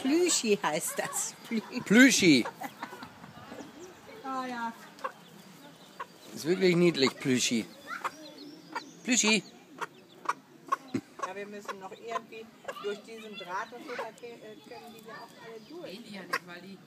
Plüschi heißt das. Plüschi. Oh ja. Ist wirklich niedlich, Plüschi. Plüschi. ja, wir müssen noch irgendwie durch diesen Draht und so, da äh, können die ja auch alle durch. Geht ja nicht, weil die